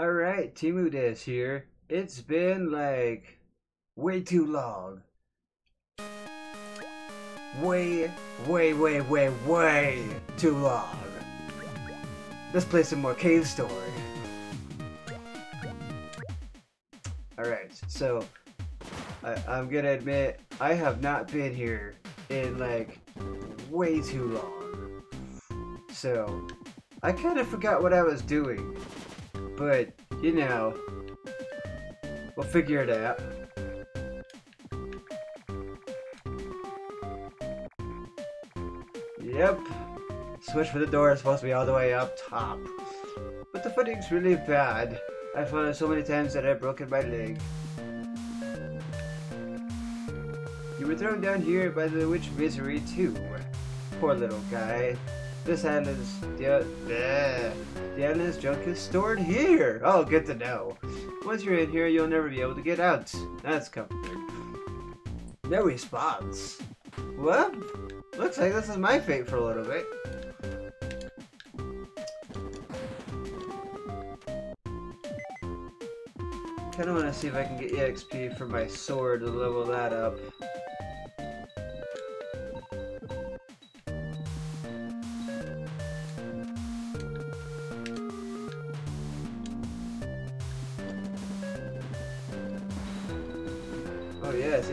Alright, Timu Des here. It's been like way too long. Way, way, way, way, way too long. Let's play some more Cave Story. Alright, so I, I'm gonna admit I have not been here in like way too long. So I kind of forgot what I was doing. But, you know, we'll figure it out. Yep. Switch for the door is supposed to be all the way up top. But the footing's really bad. I've fallen so many times that I've broken my leg. You were thrown down here by the witch misery too. Poor little guy. This island's the, the, the island's junk is stored here. Oh, good to know. Once you're in here, you'll never be able to get out. That's comforting. No response. Well, looks like this is my fate for a little bit. Kind of want to see if I can get EXP for my sword to level that up.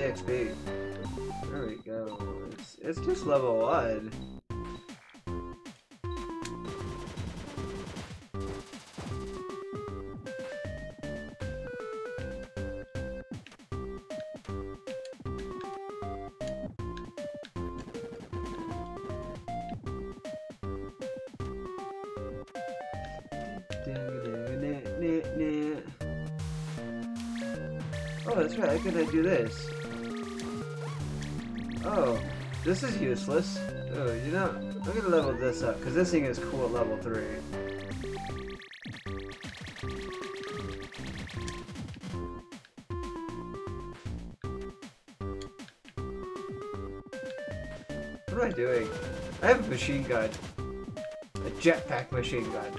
EXP. There we go. It's, it's just level 1. Oh, that's right. I do this? Oh, this is useless. Oh, you know, I'm gonna level this up because this thing is cool at level three. What am I doing? I have a machine gun. A jetpack machine gun.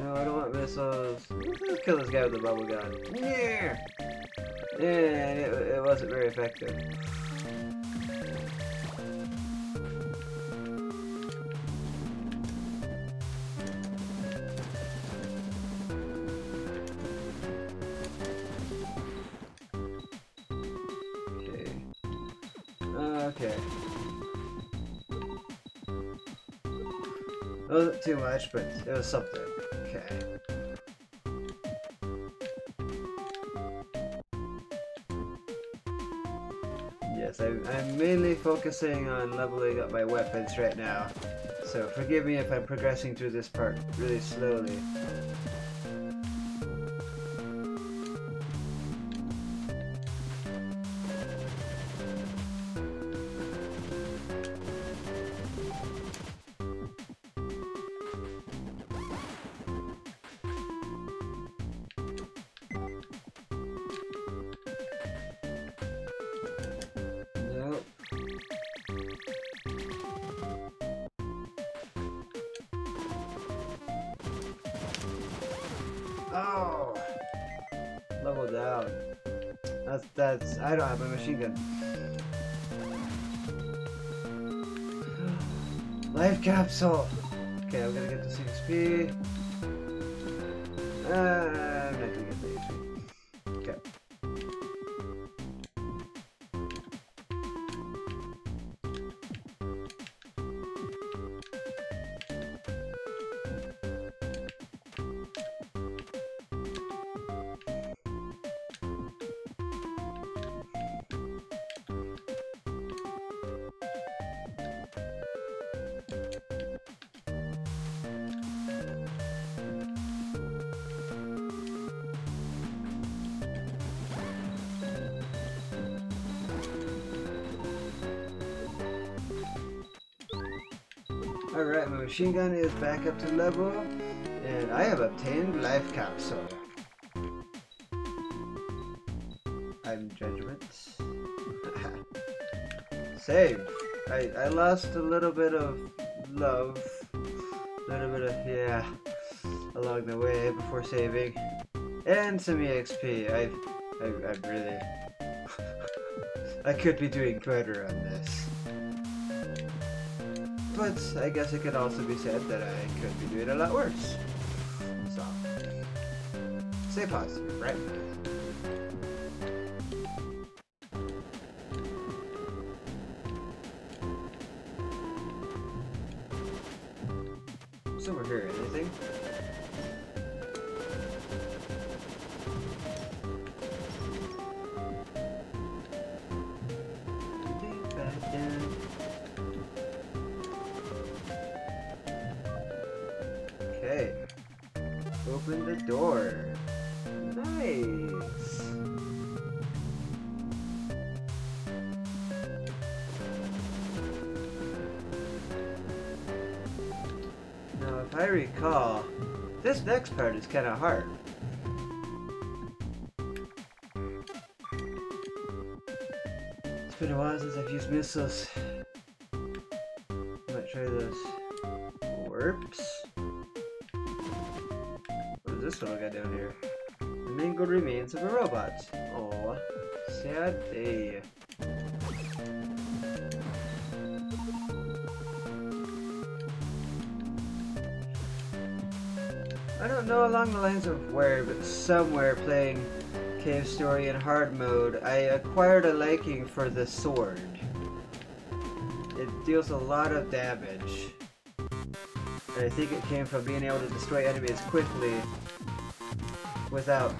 No, I don't want missiles. Let's kill this guy with the bubble gun. Yeah! And it, it wasn't very effective. Okay. It wasn't too much, but it was something. Okay. Yes, I'm, I'm mainly focusing on leveling up my weapons right now. So forgive me if I'm progressing through this part really slowly. Don't have a machine gun. Life capsule! Okay, I'm gonna get the CXP. Alright, my machine gun is back up to level, and I have obtained life capsule. I'm judgment. Save. I, I lost a little bit of love A little bit of, yeah, along the way before saving. And some EXP. I've, I've, I've really... I could be doing better on this. But I guess it could also be said that I could be doing a lot worse. So, stay positive, right? Kind of hard. It's been a while since I've used missiles. Might try those warps. What is this little guy down here? The mangled remains of a robot. Oh, sad day. Know along the lines of where, but somewhere playing Cave Story in hard mode, I acquired a liking for the sword. It deals a lot of damage. And I think it came from being able to destroy enemies quickly without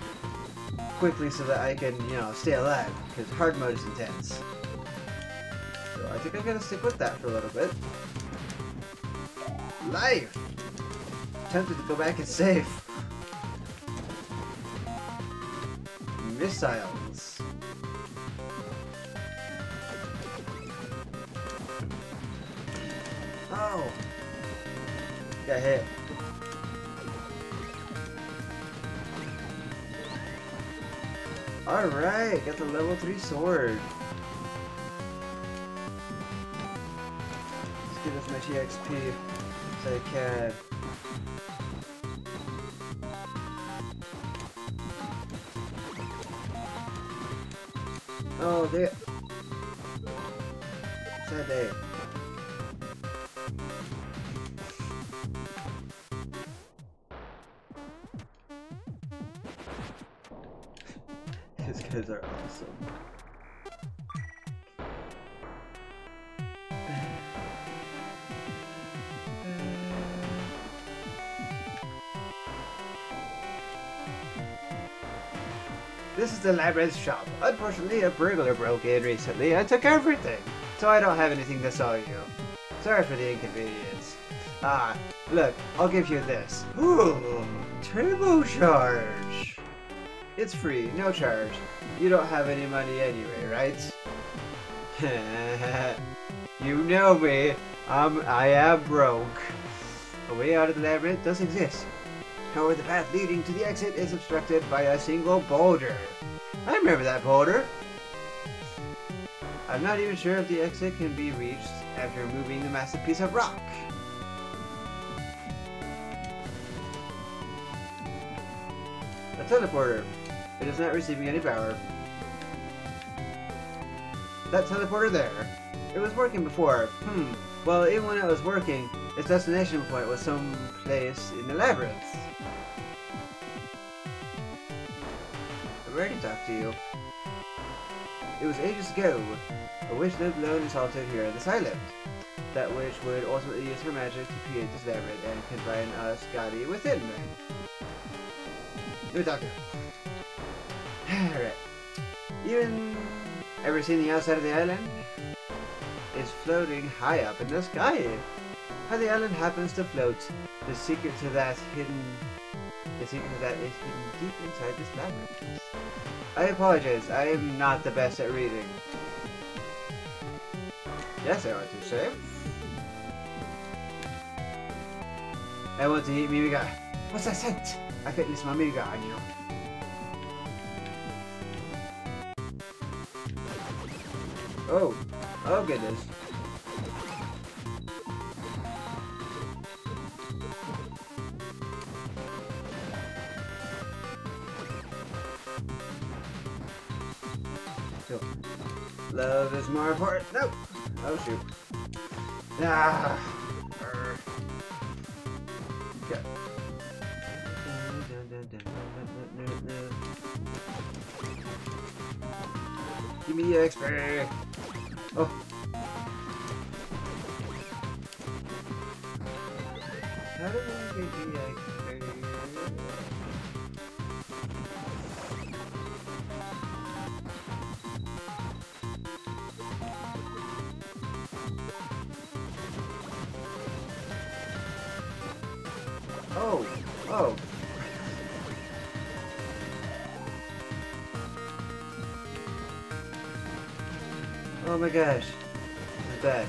quickly so that I can, you know, stay alive, because hard mode is intense. So I think I'm gonna stick with that for a little bit. Life! Tempted to go back and save. Missiles. Oh! Got hit. Alright, got the level 3 sword. Let's get as much EXP as I can. Oh. Sad day. These the labyrinth shop. Unfortunately, a burglar broke in recently and took everything. So I don't have anything to sell you. Sorry for the inconvenience. Ah, look, I'll give you this. Ooh, turbo charge. It's free, no charge. You don't have any money anyway, right? you know me. Um, I am broke. A way out of the labyrinth does exist. However, the path leading to the exit is obstructed by a single boulder. I remember that boulder. I'm not even sure if the exit can be reached after removing the massive piece of rock. A teleporter. It is not receiving any power. That teleporter there. It was working before. Hmm. Well, even when it was working, its destination point was some place in the labyrinth. Ready to talk to you. It was ages ago. A witch lived alone and solitude here on this island. That witch would ultimately use her magic to create this labyrinth and confine us Gaudi within me talk to you. Alright. Even ever seen the outside of the island? It's floating high up in the sky. How the island happens to float, the secret to that hidden the secret to that is hidden deep inside this labyrinth. I apologize, I am not the best at reading. Yes, I want to say. I want to eat Mimiga. What's that scent? I can smell Mimiga on you. Oh. Oh goodness. More important. Nope. Oh shoot. Ah. Okay. Give me XP. Oh. How do I get the XP? My gosh. I'm dead.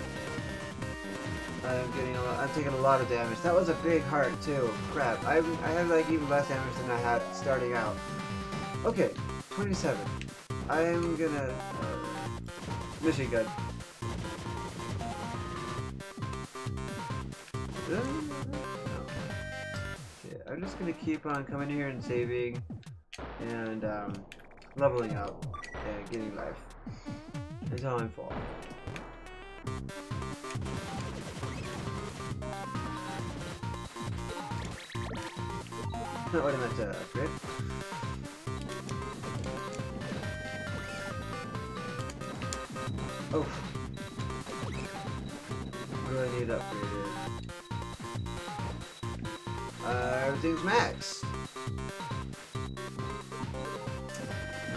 I'm getting a lot, I'm taking a lot of damage. That was a big heart too. Crap. I, I had like even less damage than I had starting out. Okay, 27. I am gonna... Uh, mission gun. Okay, I'm just gonna keep on coming here and saving and um, leveling up and getting life until I'm. Not what I meant to upgrade. Oh. What do I need upgraded? Uh, everything's max.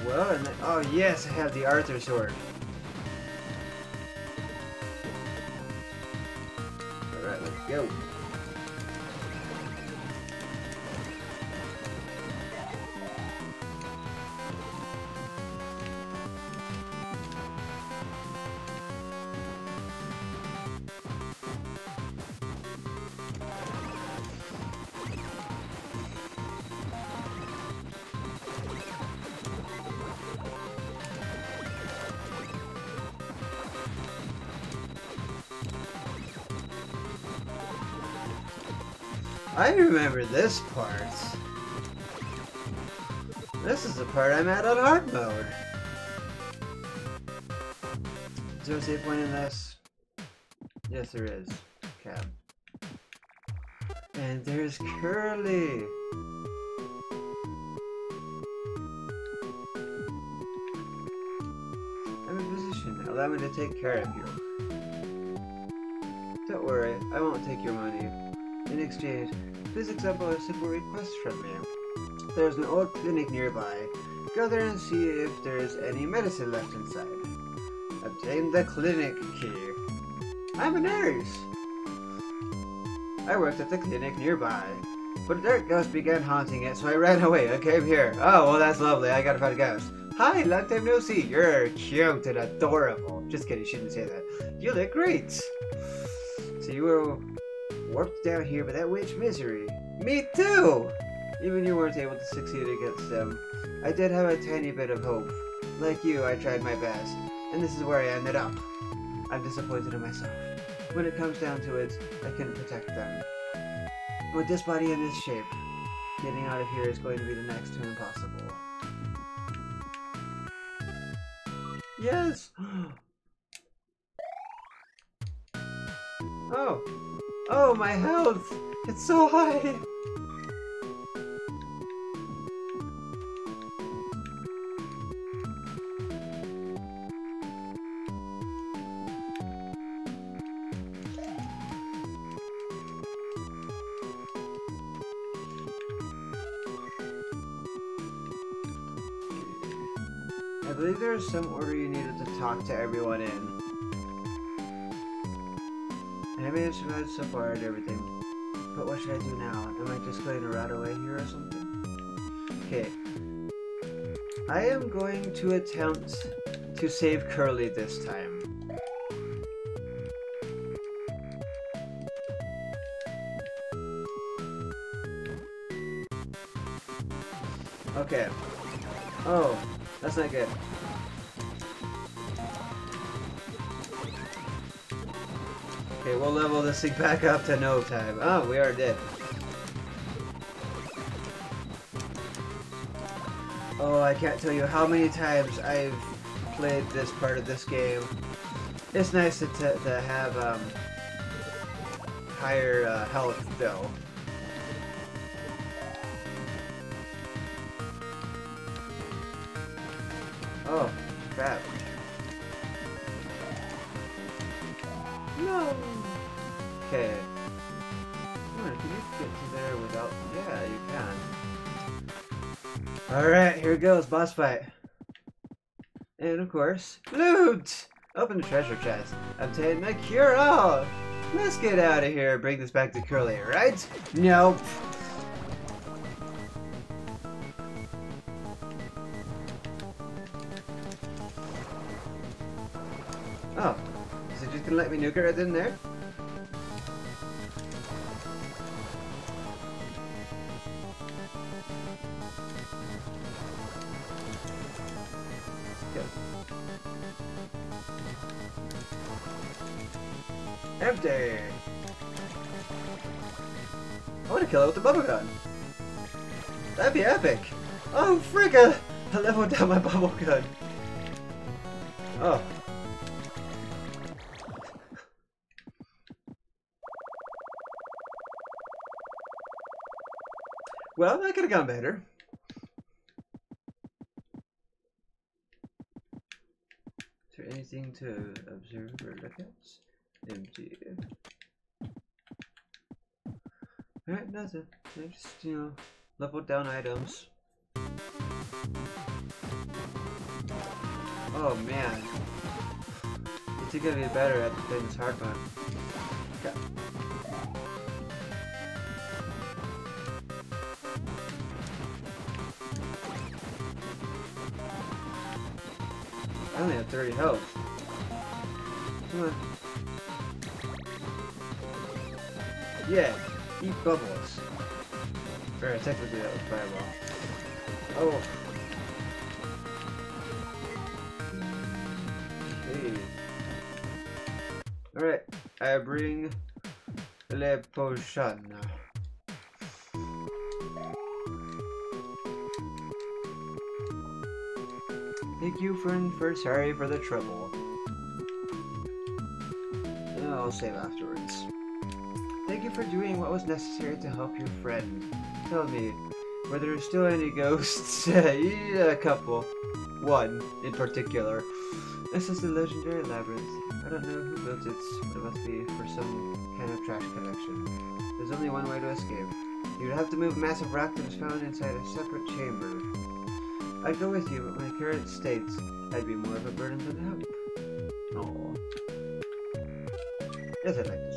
Well, and then, oh yes, I have the Arthur sword. Alright, let's remember this part. This is the part I'm at on hard mode. Is there a save point in this? Yes, there is. Cab. And there's Curly. I'm in position. Allow me to take care of you. Don't worry, I won't take your money. In exchange, please accept a simple request from me. There's an old clinic nearby. Go there and see if there's any medicine left inside. Obtain the clinic key. I'm a nurse. I worked at the clinic nearby. But a dark ghost began haunting it, so I ran away I came here. Oh, well that's lovely. I gotta find a ghost. Hi, long time no see. You're cute and adorable. Just kidding, shouldn't say that. You look great. So you were warped down here by that witch misery. Me too! Even you weren't able to succeed against them. I did have a tiny bit of hope. Like you, I tried my best, and this is where I ended up. I'm disappointed in myself. When it comes down to it, I couldn't protect them. With this body in this shape, getting out of here is going to be the next to impossible. Yes! Oh! Oh, my health! It's so high! I believe there is some order you needed to talk to everyone in. Managed to manage so far and everything. But what should I do now? Am I just going to run away here or something? Okay. I am going to attempt to save Curly this time. Okay. Oh, that's not good. Okay, we'll level this thing back up to no time. Oh, we are dead. Oh, I can't tell you how many times I've played this part of this game. It's nice to, to, have um, higher uh, health though. Course, loot! Open the treasure chest. Obtain the cure-all! Let's get out of here bring this back to Curly, right? Nope. Oh, is it just gonna let me nuke it right in there? I kill it with the bubble gun. That'd be epic. Oh, fricka! I leveled down my bubble gun. Oh. Well, that could have gone better. Is there anything to observe or look at? Empty. Alright, nothing. I just, you know, level down items. Oh man. It's gonna be better at playing this hard mode. Okay. I only have 30 health. Come on. Yeah, eat bubbles. Or technically that was fireball. Oh. Okay. Alright, I bring le potion. Thank you, friend, for sorry for the trouble. I'll save afterwards. You for doing what was necessary to help your friend. Tell me, were there still any ghosts? yeah, a couple. One, in particular. This is the legendary labyrinth. I don't know who built it, but it must be for some kind of trash collection. There's only one way to escape. You'd have to move massive rock that is found inside a separate chamber. I'd go with you, but my current state, I'd be more of a burden than help. Oh. Yes, I'd like to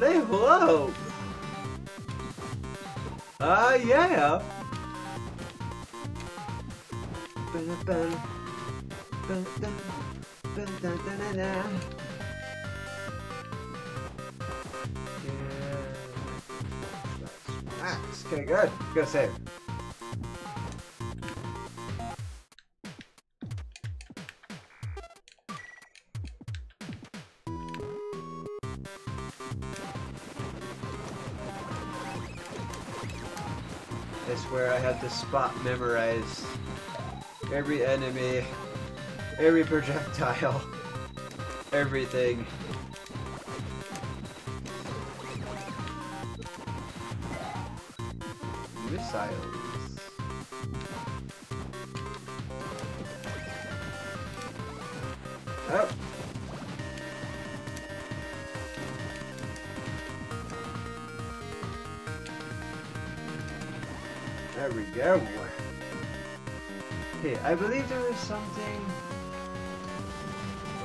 Level up! Ah, yeah! Ba-da-ba. Yeah. Okay, good. Good save. The spot memorized. Every enemy, every projectile, everything. Missiles. Oh. There we go. Okay, I believe there was something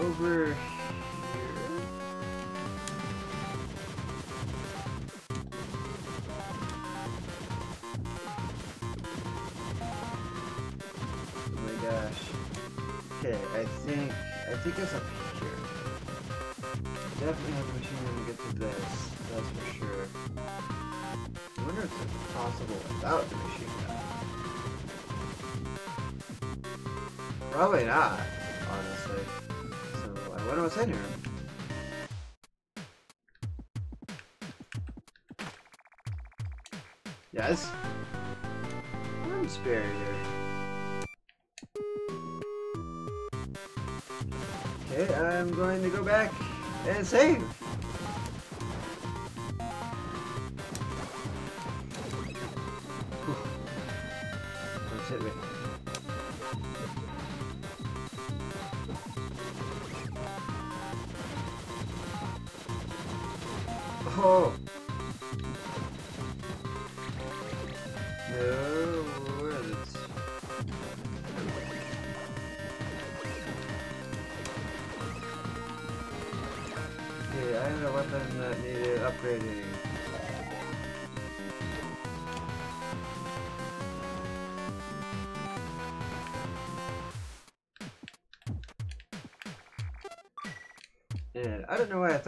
over Probably not, honestly. So I wonder what's in here. Yes? Arms barrier. Okay, I'm going to go back and save.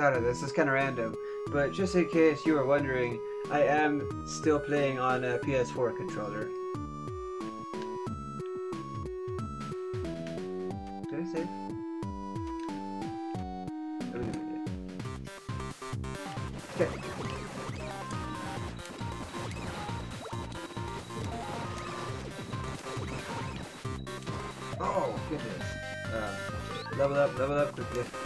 Thought of this, it's kind of random, but just in case you were wondering, I am still playing on a PS4 controller. Did I save? Okay. Oh, goodness. Uh, level up, level up quickly.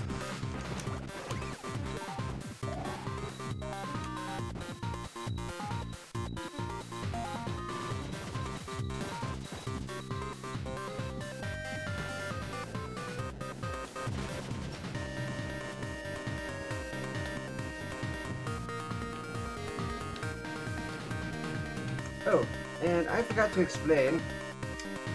To explain.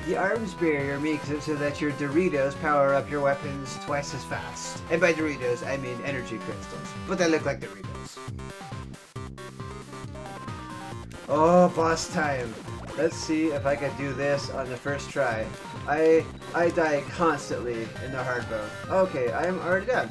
The arms barrier makes it so that your Doritos power up your weapons twice as fast. And by Doritos, I mean energy crystals. But they look like Doritos. Oh, boss time. Let's see if I can do this on the first try. I I die constantly in the hard mode. Okay, I am already done.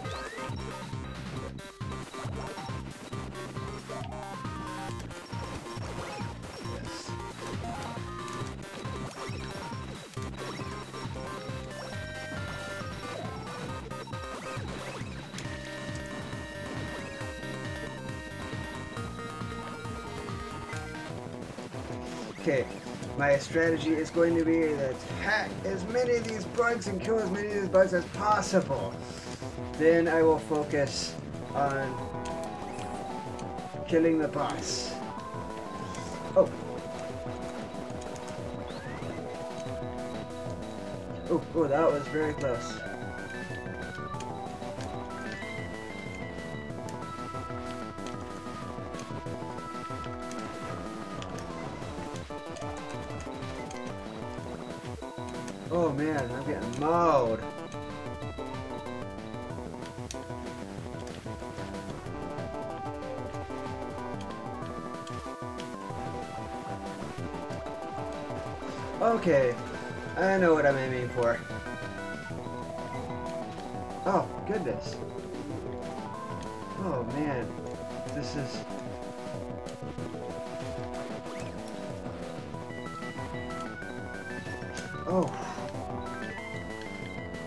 Okay, my strategy is going to be to attack as many of these bugs and kill as many of these bugs as possible. Then I will focus on killing the boss. Oh. Oh, oh, that was very close. Okay, I know what I'm aiming for. Oh, goodness. Oh man, this is... Oh.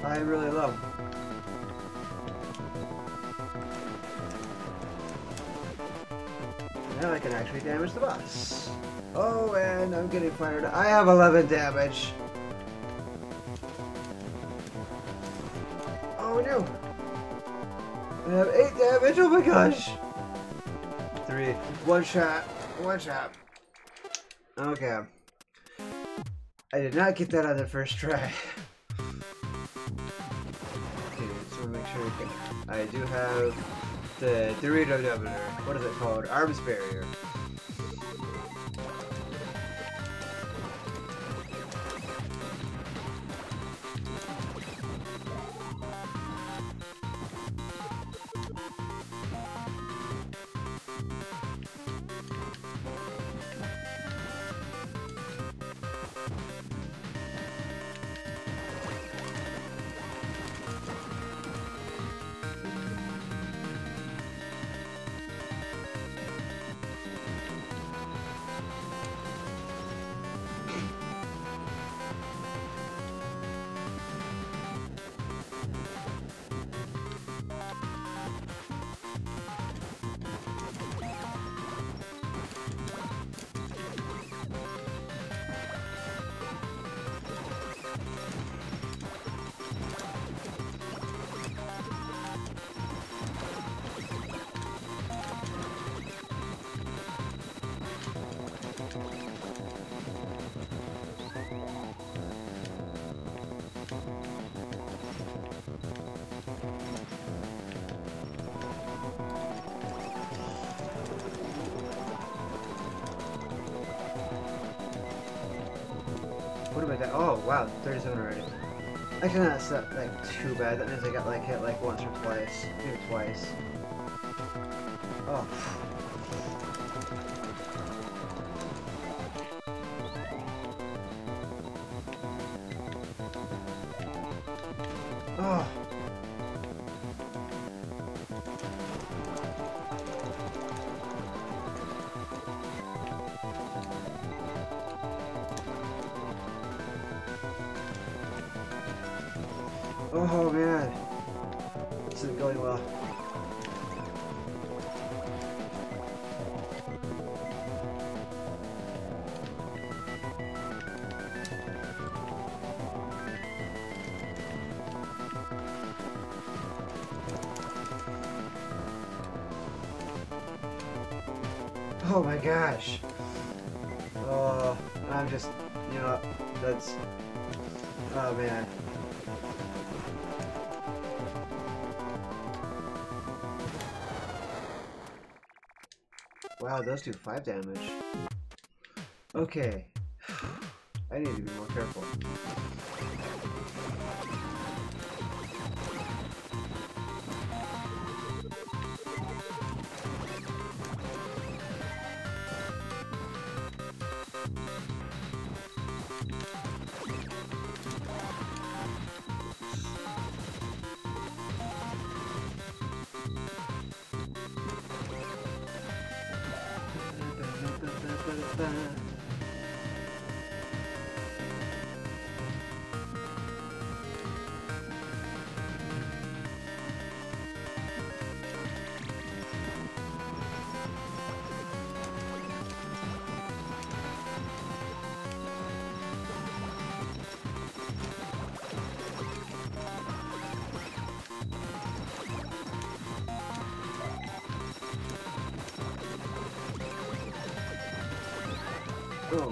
I really love. Now I can actually damage the boss. Oh, and I'm getting fired. I have 11 damage. Oh no. I have 8 damage. Oh my gosh. 3. One shot. One shot. Okay. I did not get that on the first try. Okay, so make sure. I do have the Dorito Governor. What is it called? Arms Barrier. Oh, wow, 37 already. Actually, that's not like too bad. That means I got like hit like once or twice. Maybe twice. Oh. Oh my gosh. Oh, I'm just, you know, that's, oh man. Wow, those do 5 damage. Okay. I need to be more careful.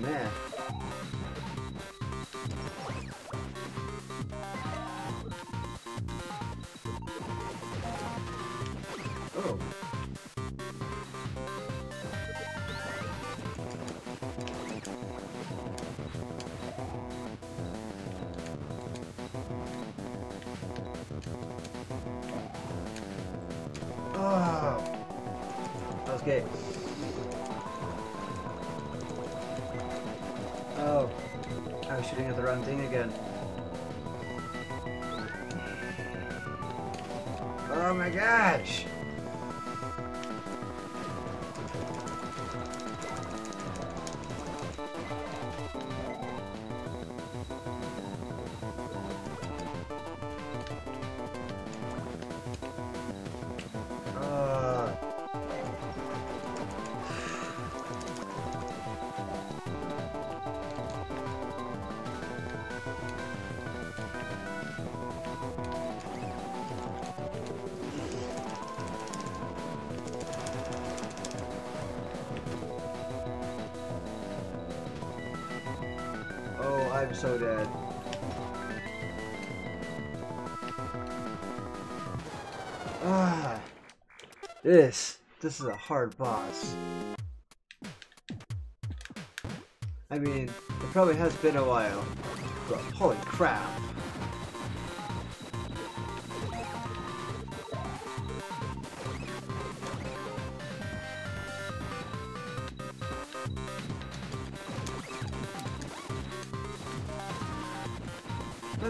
Man. Again. Oh my gosh! I'm so dead. Ah. This. This is a hard boss. I mean, it probably has been a while, but holy crap.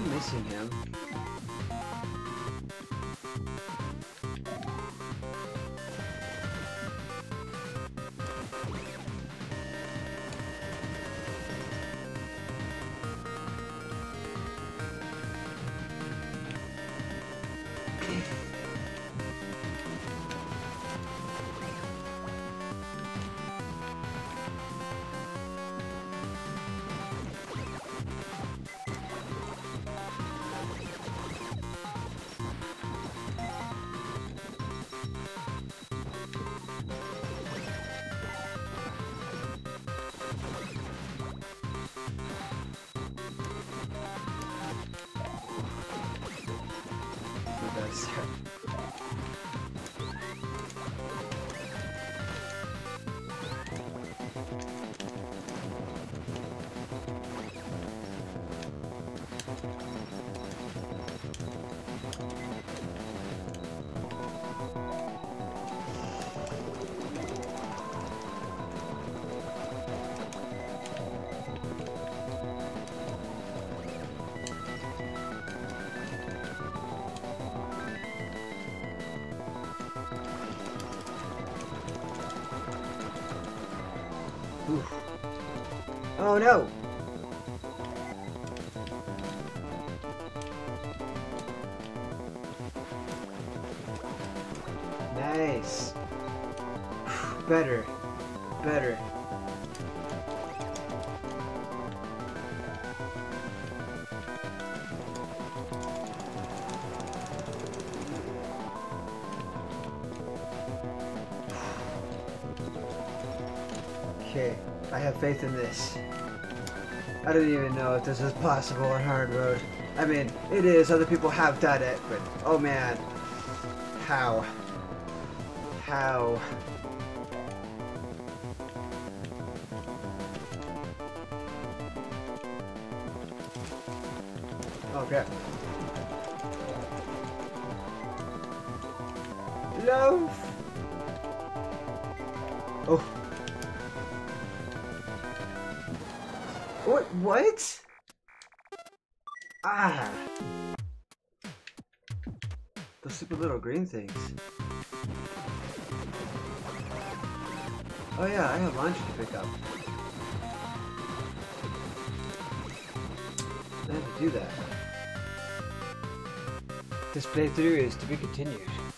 Missing him. No! Nice. Better. Even know if this is possible on hard mode. I mean, it is, other people have done it, but oh man. How? How? Oh crap. Love! What? Ah! Those stupid little green things. Oh yeah, I have lunch to pick up. I have to do that. This playthrough is to be continued.